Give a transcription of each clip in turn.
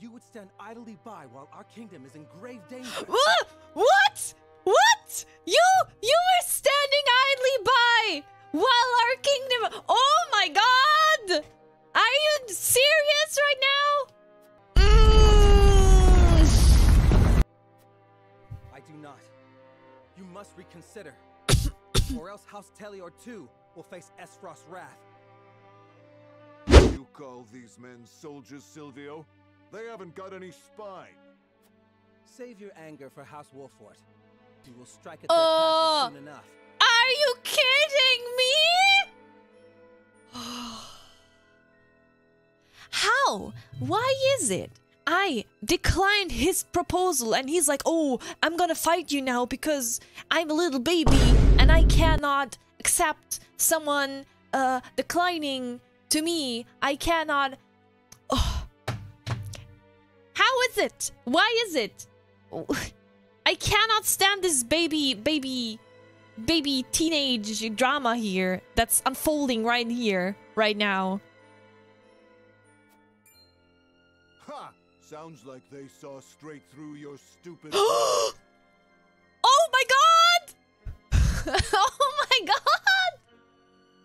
you would stand idly by while our kingdom is in grave danger. What? What? What? You you were standing idly by while our kingdom. Oh my god! Are you serious right now? Mm. I do not. You must reconsider. or else House Telioe too will face Aesfrost's wrath. You call these men soldiers, Silvio? They haven't got any spine. Save your anger for House Wolffort. We will strike at their Oh. castle soon enough. Are you kidding me? How? Why is it? I declined his proposal and he's like, "Oh, I'm going to fight you now because I'm a little baby and I cannot accept someone uh declining to me. I cannot is it? Why is it? I cannot stand this baby baby baby teenage drama here that's unfolding right here, right now. Ha! Sounds like they saw straight through your stupid. oh my god! oh my god!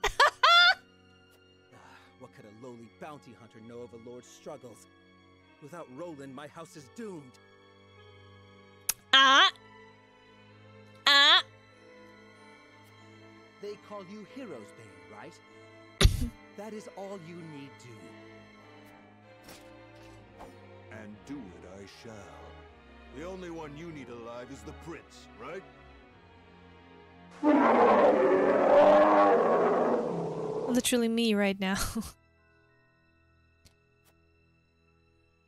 Ah, what could a lowly bounty hunter know of a lord's struggles? Without Roland, my house is doomed. ah! Ah! They call you Heroes Bane, right? that is all you need do. and do it I shall. The only one you need alive is the prince, right? Literally me right now.